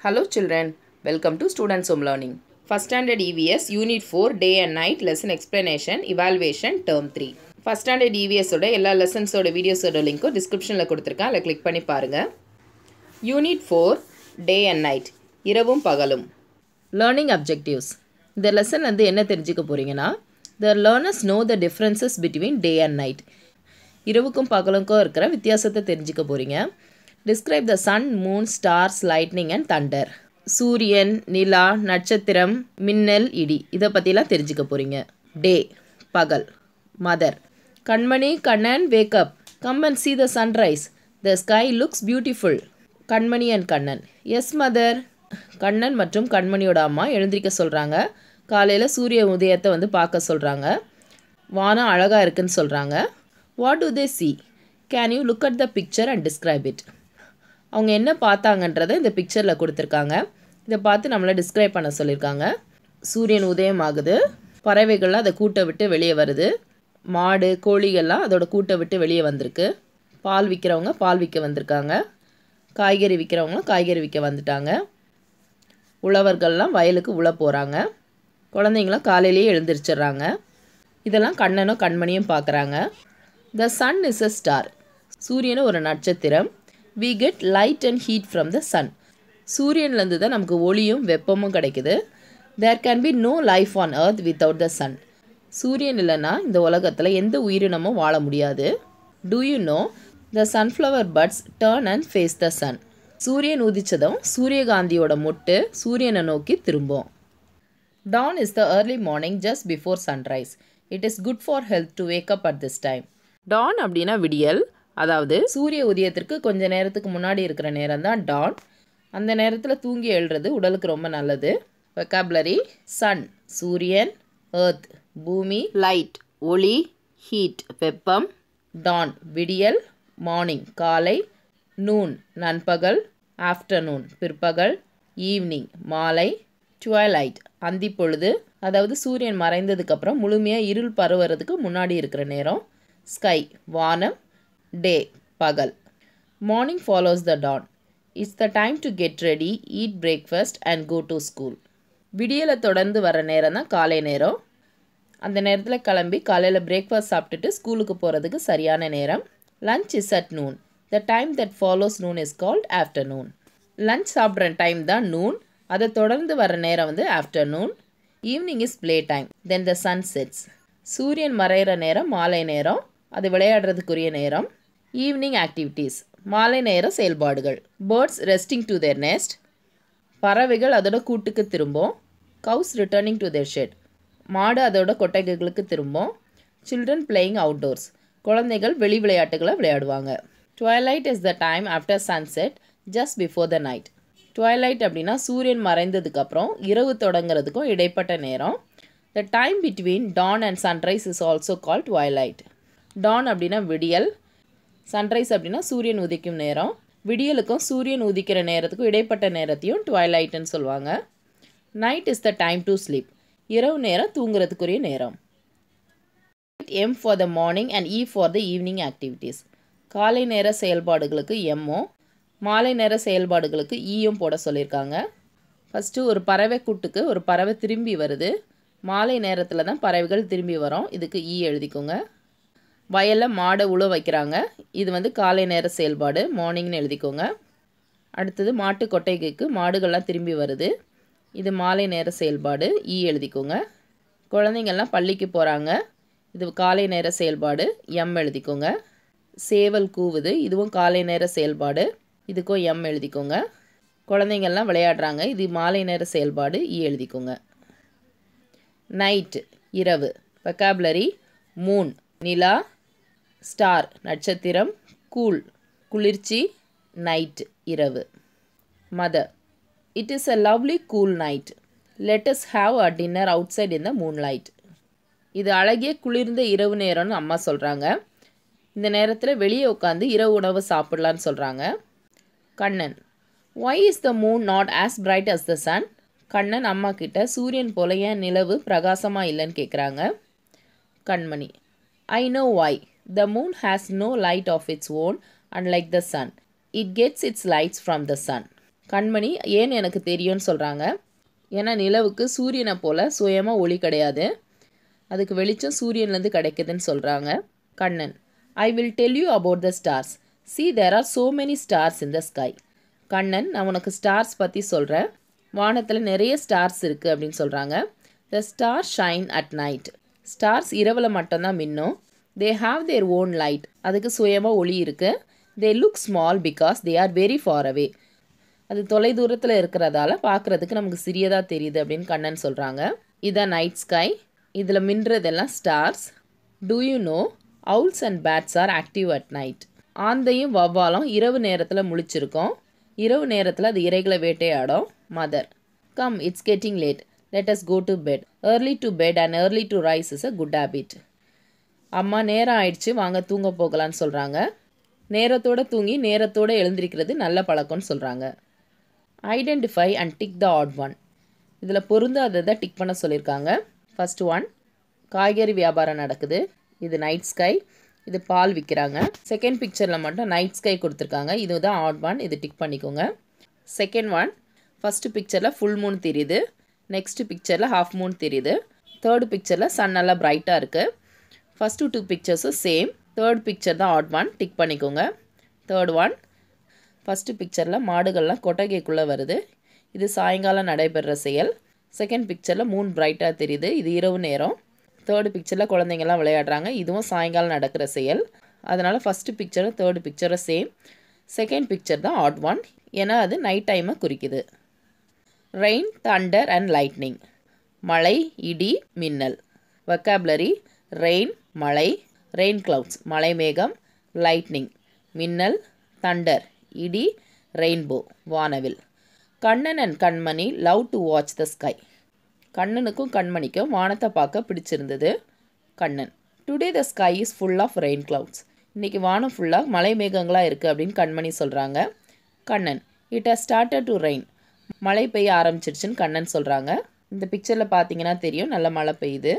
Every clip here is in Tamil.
Hello children, welcome to Students Home Learning. First Standard EVS Unit 4 Day and Night Lesson Explanation Evaluation Term 3. First Standard EVS ஓட எல்லா லெசன்ஸோட வீடியோஸோட லிங்க்கும் டிஸ்கிரிப்ஷனில் கொடுத்துருக்கேன். அதில் கிளிக் பண்ணி பாருங்கள் unit four day and night இரவும் பகலும். லேர்னிங் அப்ஜெக்டிவ்ஸ் இந்த லெசன் வந்து என்ன தெரிஞ்சுக்க போகிறீங்கன்னா the learners know the differences between day and night இரவுக்கும் பகலுக்கும் இருக்கிற வித்தியாசத்தை தெரிஞ்சுக்க போகிறீங்க describe the sun moon stars lightning and thunder சூரியன் நிலா நட்சத்திரம் மின்னல் இடி. இதை பற்றிலாம் தெரிஞ்சுக்க போகிறீங்க டே பகல் mother Kanmani Kannan wake up come and see the sunrise the sky looks beautiful Kanmani and Kannan. Yes mother Kannan மற்றும் கண்மணியோட அம்மா எழுந்திருக்க சொல்கிறாங்க காலையில் சூரிய உதயத்தை வந்து பார்க்க சொல்கிறாங்க வானம் அழகாக இருக்குன்னு சொல்கிறாங்க what do they see can you look at the picture and describe it அவங்க என்ன பார்த்தாங்கன்றதை இந்த பிக்சரில் கொடுத்துருக்காங்க. இதை பார்த்து நம்மளை டிஸ்கிரைப் பண்ண சொல்லியிருக்காங்க. சூரியன் உதயம் ஆகுது. பறவைகள்லாம் அதை கூட்டை விட்டு வெளியே வருது. மாடு கோழிகள்லாம் அதோட கூட்டை விட்டு வெளியே வந்திருக்கு. பால் விற்கிறவங்க பால் விற்க வந்திருக்காங்க. காய்கறி விற்கிறவங்களும் காய்கறி விற்க வந்துட்டாங்க. உழவர்கள்லாம் வயலுக்கு உழ போகிறாங்க குழந்தைங்களாம் காலையிலேயே எழுந்திரிச்சிடுறாங்க. இதெல்லாம் கண்ணனும் கண்மணியும் பார்க்குறாங்க. The sun is a star சூரியனும் ஒரு நட்சத்திரம். We get light and heat from the sun சூரியன்லேருந்து தான் நமக்கு ஒளியும் வெப்பமும் கிடைக்குது. There can be no life on earth without the sun சூரியன் இல்லைன்னா இந்த உலகத்தில் எந்த உயிரினமும் வாழ முடியாது. Do you know the sunflower buds turn and face the sun சூரியன் உதிச்சதும் சூரியகாந்தியோட மொட்டு சூரியனை நோக்கி திரும்பும். Dawn is the early morning just before sunrise it is good for health to wake at this time dawn அப்படின்னா விடியல் அதாவது சூரிய உதயத்திற்கு கொஞ்ச நேரத்துக்கு முன்னாடி இருக்கிற நேரம் தான் டான் அந்த நேரத்தில் தூங்கி எழுறது உடலுக்கு ரொம்ப நல்லது. வெக்காபுலரி சன் சூரியன் ஏர்த் பூமி லைட் ஒளி ஹீட் வெப்பம் டான் விடியல் மார்னிங் காலை நூன் நண்பகல் ஆஃப்டர்நூன் பிற்பகல் ஈவினிங் மாலை ட்வைலைட் அந்தி பொழுது அதாவது சூரியன் மறைந்ததுக்கப்புறம் முழுமையாக இருள் பரவுறதுக்கு முன்னாடி இருக்கிற நேரம் ஸ்கை வானம் டே பகல் morning follows the dawn it's the time to get ready eat breakfast and go to school விடியலை தொடர்ந்து வர நேரம் தான் காலை நேரம். அந்த நேரத்தில் கிளம்பி காலையில் பிரேக்ஃபாஸ்ட் சாப்பிட்டுட்டு ஸ்கூலுக்கு போகிறதுக்கு சரியான நேரம். Lunch is at noon the time that follows noon is called afternoon lunch சாப்பிட்ற டைம் தான் நூன் அதை தொடர்ந்து வர நேரம் வந்து afternoon evening is play time then the sun sets சூரியன் மறையிற நேரம் மாலை நேரம். அது விளையாடுறதுக்குரிய நேரம். ஈவினிங் ஆக்டிவிட்டீஸ் மாலை நேர செயல்பாடுகள். Birds resting to their nest பறவைகள் அதோட கூட்டுக்கு திரும்பும். Cows returning to their shed மாடு அதோட கொட்டைகளுக்கு திரும்பும். சில்ட்ரன் பிளேயிங் அவுட்டோர்ஸ் குழந்தைகள் வெளி விளையாட்டுகளை விளையாடுவாங்க. Twilight is the time after sunset just before the night twilight அப்படின்னா சூரியன் மறைந்ததுக்கப்புறம் இரவு தொடங்குறதுக்கும் இடைப்பட்ட நேரம். The time between dawn and sunrise is also call twilight dawn அப்படின்னா விடியல் சன்ரைஸ் அப்படின்னா சூரியன் உதிக்கும் நேரம். விடியலுக்கும் சூரியன் உதிக்கிற நேரத்துக்கும் இடைப்பட்ட நேரத்தையும் ட்வைலைட்னு சொல்லுவாங்க. Night is the time to sleep இரவு நேரம் தூங்குறதுக்குரிய நேரம். M for the morning and E for the evening activities காலை நேர செயல்பாடுகளுக்கு எம்மும் மாலை நேர செயல்பாடுகளுக்கு e ஈயும் போட சொல்லியிருக்காங்க. ஃபஸ்ட்டு ஒரு பறவை கூட்டுக்கு ஒரு பறவை திரும்பி வருது. மாலை நேரத்தில் தான் பறவைகள் திரும்பி வரும். இதுக்கு ஈ எழுதிக்கோங்க. வயலில் மாடை உழ வைக்கிறாங்க. இது வந்து காலை நேர செயல்பாடு. மார்னிங்னு எழுதிக்கோங்க. அடுத்தது மாட்டு கொட்டைகைக்கு மாடுகள்லாம் திரும்பி வருது. இது மாலை நேர செயல்பாடு. ஈ எழுதிக்கோங்க. குழந்தைங்கள்லாம் பள்ளிக்கு போகிறாங்க இது காலை நேர செயல்பாடு. எம் எழுதிக்கோங்க. சேவல் கூவுது. இதுவும் காலை நேர செயல்பாடு. இதுக்கும் எம் எழுதிக்கோங்க. குழந்தைங்கள்லாம் விளையாடுறாங்க. இது மாலை நேர செயல்பாடு. இ எழுதிக்கோங்க. நைட் இரவு வெக்காபுலரி மூன் நிலா ஸ்டார் நட்சத்திரம் கூல் குளிர்ச்சி நைட் இரவு. Mother it is a lovely cool night let's have a dinner outside in the moonlight இது அழகிய குளிர்ந்த இரவு நேரம்னு அம்மா சொல்கிறாங்க இந்த நேரத்தில் வெளியே உட்காந்து இரவு உணவு சாப்பிட்லான்னு சொல்கிறாங்க Kannan why is the moon not as bright as the sun Kannan அம்மா கிட்ட சூரியன் போல ஏன் நிலவு பிரகாசமாக இல்லைன்னு கேட்குறாங்க Kanmani I know why the moon has no light of its own and like the sun it gets its lights from the sun Kanmani ஏன் எனக்கு தெரியும்னு சொல்கிறாங்க ஏன்னா நிலவுக்கு சூரியனை போல் சுயமாக ஒளி கிடையாது. அதுக்கு வெளிச்சம் சூரியன்லேருந்து கிடைக்குதுன்னு சொல்கிறாங்க Kannan. I will tell you about the stars see there are so many stars in the sky Kannan நான் உனக்கு ஸ்டார்ஸ் பற்றி சொல்கிறேன் வானத்தில் நிறைய ஸ்டார்ஸ் இருக்குது அப்படின்னு சொல்கிறாங்க the star shine at night stars இரவில் மட்டும்தான் மின்னும். They have their own light அதுக்கு சுயமாக ஒளி இருக்குது they look small because they are very far away அது தொலை தூரத்தில் இருக்கிறதால பார்க்குறதுக்கு நமக்கு சிறியதாக தெரியுது அப்படின்னு கண்ணன் சொல்கிறாங்க இதான் நைட் ஸ்கை இதில் மின்றதெல்லாம் stars do you know owls and bats are active at night ஆந்தையும் வவ்வாலும் இரவு நேரத்தில் முழிச்சிருக்கோம். இரவு நேரத்தில் அது இறைகளை வேட்டையாடும் mother come it's getting late let us go to bed early to bed and early to rise is a good habit அம்மா நேரம் ஆயிடுச்சு வாங்க தூங்க போகலான்னு சொல்கிறாங்க நேரத்தோடு தூங்கி நேரத்தோடு எழுந்திருக்கிறது நல்ல பழக்கம்னு சொல்கிறாங்க identify and tick the odd one இதில் பொருந்தாததை டிக் பண்ண சொல்லியிருக்காங்க ஃபஸ்ட் ஒன் காய்கறி வியாபாரம் நடக்குது. இது நைட் ஸ்கை இது பால் விற்கிறாங்க செகண்ட் பிக்சரில் மட்டும் நைட் ஸ்கை கொடுத்துருக்காங்க. இதுதான் ஆட் ஒன் இது டிக் பண்ணிக்கோங்க. செகண்ட் ஒன் ஃபஸ்ட்டு பிக்சரில் ஃபுல் மூன் தெரியுது. நெக்ஸ்ட்டு பிக்சரில் ஹாஃப் மூன் தெரியுது. தேர்டு பிக்சரில் சன் நல்லா பிரைட்டாக இருக்குது ஃபஸ்ட்டு டூ பிக்சர்ஸும் சேம் தேர்ட் பிக்சர் தான் ஆட் ஒன் டிக் பண்ணிக்கோங்க தேர்ட் ஒன் ஃபஸ்ட்டு பிக்சரில் மாடுகள்லாம் கொட்டகைக்குள்ளே வருது இது சாயங்காலம் நடைபெற செயல் செகண்ட் பிக்சரில் மூன் பிரைட்டாக தெரியுது இது இரவு நேரம் தேர்டு பிக்சரில் குழந்தைங்கள்லாம் விளையாடுறாங்க இதுவும் சாயங்காலம் நடக்கிற செயல் அதனால் ஃபஸ்ட்டு பிக்சரும் தேர்டு பிக்சரும் சேம் செகண்ட் பிக்சர் தான் ஆட் ஒன் ஏன்னா அது நைட் டைமை குறிக்குது ரெயின் தண்டர் அண்ட் லைட்னிங் மழை இடி மின்னல் வெக்காபுலரி ரெயின் மழை ரெயின் கிளவுட்ஸ் மழை மேகம் லைட்னிங் மின்னல் தண்டர் இடி ரெயின்போ வானவில். Kannan and Kanmani love to watch the sky கண்ணனுக்கும் கண்மணிக்கும் வானத்தை பார்க்க பிடிச்சிருந்தது Kannan. Today the sky is full of rain clouds இன்றைக்கி வானம் ஃபுல்லாக மழை மேகங்களாக இருக்குது அப்படின்னு கண்மணி சொல்கிறாங்க Kannan. It has started to rain மழை பெய்ய ஆரம்பிச்சிருச்சுன்னு கண்ணன் சொல்கிறாங்க இந்த பிக்சரில் பார்த்தீங்கன்னா தெரியும் நல்ல மழை பெய்யுது.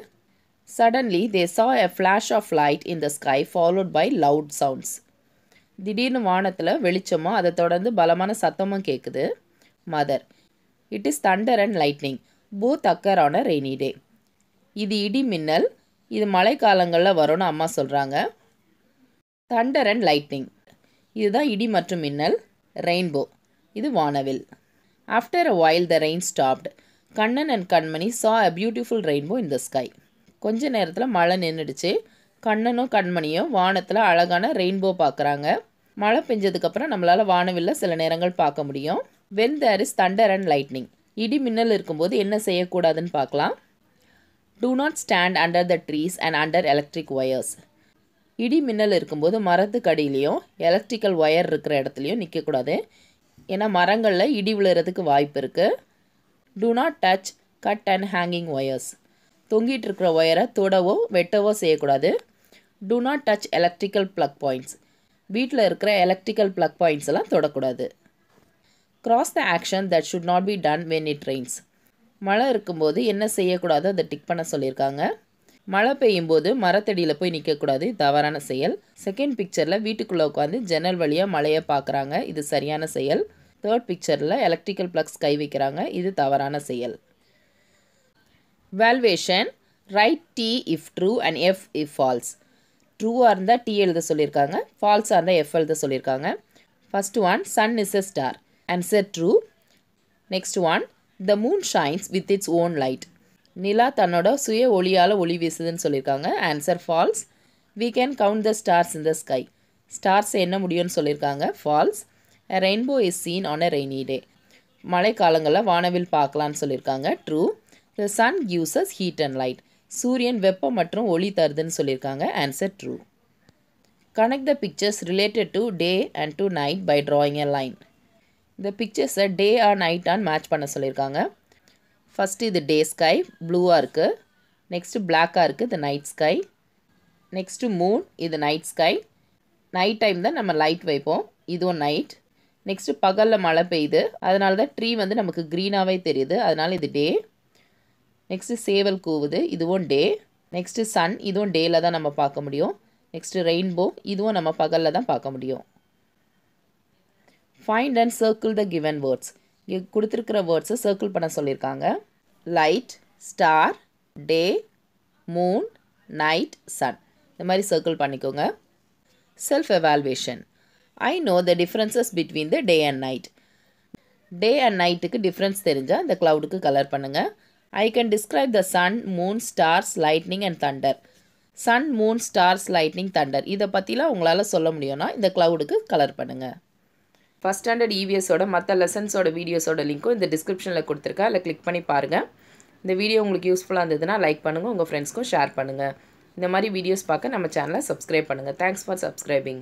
Suddenly they saw a flash of light in the sky followed by loud sounds திடீர்னு வானத்தில் வெளிச்சமும் அதை தொடர்ந்து பலமான சத்தமும் கேட்குது mother it is thunder and lightning both occur on a rainy day இது இடி மின்னல். இது மழை காலங்களில் வரும்னு அம்மா சொல்கிறாங்க தண்டர் அண்ட் லைட்னிங் இதுதான் இடி மற்றும் மின்னல். ரெயின்போ இது வானவில். After a while the rain stopped Kannan and Kanmani saw a beautiful rainbow in the sky கொஞ்ச நேரத்தில் மழை நின்றுடுச்சு கண்ணனும் கண்மணியும் வானத்தில் அழகான ரெயின்போ பார்க்குறாங்க மழை பெஞ்சதுக்கப்புறம் நம்மளால் வானவில்ல சில நேரங்கள் பார்க்க முடியும். When there is thunder and lightning இடி மின்னல் இருக்கும்போது என்ன செய்யக்கூடாதுன்னு பார்க்கலாம். Do not stand under the trees and under electric wires இடி மின்னல் இருக்கும்போது மரத்துக்கு அடியிலையும் எலக்ட்ரிக்கல் ஒயர் இருக்கிற இடத்துலையும் நிற்கக்கூடாது ஏன்னா மரங்களில் இடி விழுறதுக்கு வாய்ப்பு இருக்குது do not touch cut and hanging wires தொங்கிட்டு இருக்கிற ஒயரை தொடவோ வெட்டவோ செய்யக்கூடாது. Do not touch electrical plug points வீட்டில் இருக்கிற எலக்ட்ரிக்கல் ப்ளக் பாயிண்ட்ஸ் எல்லாம் தொடக்கூடாது. Cross the action that should not be done when it rains மழை இருக்கும்போது என்ன செய்யக்கூடாது? அதை டிக் பண்ண சொல்லியிருக்காங்க. மழை பெய்யும் போது மரத்தடியில் போய் நிற்கக்கூடாது தவறான செயல். செகண்ட் பிக்சரில் வீட்டுக்குள்ளே உட்காந்து ஜன்னல் வழியாக மழையை பார்க்குறாங்க. இது சரியான செயல். தேர்ட் பிக்சரில் எலக்ட்ரிக்கல் ப்ளக்ஸ் கை வைக்கிறாங்க. இது தவறான செயல். Valuation write T if true and F if false ட்ரூவாக இருந்தால் டி எழுத சொல்லியிருக்காங்க ஃபால்ஸாக இருந்தால் எஃப் எழுத சொல்லியிருக்காங்க. First one sun is a star and set true next one the moon shines with its own light நிலா தன்னோட சுய ஒளியால் ஒளி வீசுதுன்னு சொல்லியிருக்காங்க. Answer false we can count the stars in the sky stars என்ன முடியும்னு சொல்லியிருக்காங்க? False rainbow is seen on a rainy day மழைக்காலங்களில் வானவில் பார்க்கலான்னு சொல்லியிருக்காங்க. True the sun gives us heat and light சூரியன் வெப்பம் மற்றும் ஒளி தருதுன்னு சொல்லியிருக்காங்க. Answer true connect the pictures related to day and to night by drawing a line இந்த பிக்சர்ஸை day or night on match பண்ண சொல்லியிருக்காங்க. ஃபஸ்ட்டு இது டே ஸ்கை ப்ளூவாக இருக்குது நெக்ஸ்ட்டு பிளாக்காக இருக்குது இது நைட் ஸ்கை நெக்ஸ்ட்டு மூன் இது நைட் ஸ்கை நைட் டைம் தான் நம்ம லைட் வைப்போம். இதுவும் நைட் நெக்ஸ்ட்டு பகலில் மழை பெய்யுது. அதனால தான் ட்ரீ வந்து நமக்கு க்ரீனாகவே தெரியுது. அதனால் இது டே நெக்ஸ்ட்டு சேவல் கூவுது இதுவும் டே. நெக்ஸ்ட்டு சன் இதுவும் டேயில் தான் நம்ம பார்க்க முடியும். நெக்ஸ்ட்டு ரெயின்போ இதுவும் நம்ம பகலில் தான் பார்க்க முடியும். Find and circle the given words இங்கே கொடுத்துருக்கிற வேர்ட்ஸை சர்க்கிள் பண்ண சொல்லியிருக்காங்க. Light star day moon night sun இந்த மாதிரி சர்க்கிள் பண்ணிக்கோங்க. Self evaluation I know the differences between the day and night day and நைட்டுக்கு டிஃப்ரென்ஸ் தெரிஞ்சால் இந்த க்ளவுடுக்கு கலர் பண்ணுங்கள் I can describe the sun moon stars lightning and thunder sun moon stars lightning thunder இதை பற்றிலாம் உங்களால் சொல்ல முடியும்னா இந்த க்ளவுடுக்கு கலர் பண்ணுங்கள் ஃபஸ்ட் ஸ்டாண்டர்ட் இவிஎஸோட மற்ற லெசன்ஸோட வீடியோஸோட லிங்க்கும் இந்த டிஸ்கிரிப்ஷனில் கொடுத்துருக்கேன். அதில் கிளிக் பண்ணி பாருங்கள் இந்த வீடியோ உங்களுக்கு யூஸ்ஃபுல்லாக இருந்ததுன்னா லைக் பண்ணுங்கள் உங்கள் ஃப்ரெண்ட்ஸ்க்கும் ஷேர் பண்ணுங்கள் இந்த மாதிரி வீடியோஸ் பார்க்க நம்ம சேனலை சப்ஸ்கிரைப் பண்ணுங்கள் தேங்க்ஸ் ஃபார் சப்ஸ்கிரைபிங்